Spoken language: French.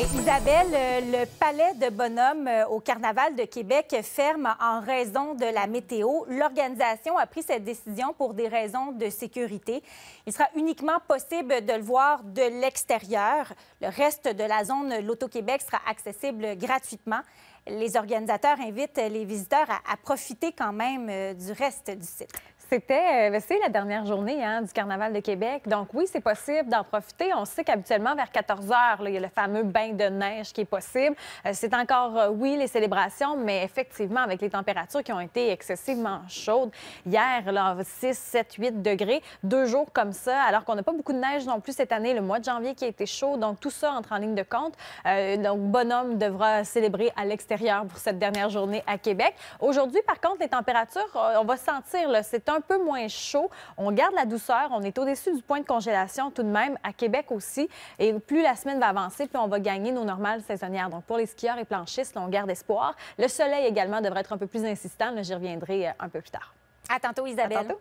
Isabelle, euh, le palais de Bonhomme euh, au Carnaval de Québec ferme en raison de la météo. L'organisation a pris cette décision pour des raisons de sécurité. Il sera uniquement possible de le voir de l'extérieur. Le reste de la zone L'Auto-Québec sera accessible gratuitement. Les organisateurs invitent les visiteurs à, profiter quand même euh, du reste du site. C'était euh, c'est la dernière journée hein, du Carnaval de Québec. Donc oui, c'est possible d'en profiter. On sait qu'habituellement, vers 14 heures, il y a le fameux bain de neige qui est possible. Euh, c'est encore, oui, les célébrations, mais effectivement, avec les températures qui ont été excessivement chaudes. Hier, là, 6, 7, 8 degrés, deux jours comme ça, alors qu'on n'a pas beaucoup de neige non plus cette année. Le mois de janvier qui a été chaud, donc tout ça entre en ligne de compte. donc, Bonhomme devra célébrer à l'extérieur pour cette dernière journée à Québec. Aujourd'hui, par contre, les températures, on va sentir, c'est un un peu moins chaud. On garde la douceur. On est au-dessus du point de congélation tout de même, à Québec aussi. Et plus la semaine va avancer, plus on va gagner nos normales saisonnières. Donc, pour les skieurs et planchistes, on garde espoir. Le soleil également devrait être un peu plus insistant. J'y reviendrai euh, un peu plus tard. À tantôt, Isabelle. À tantôt.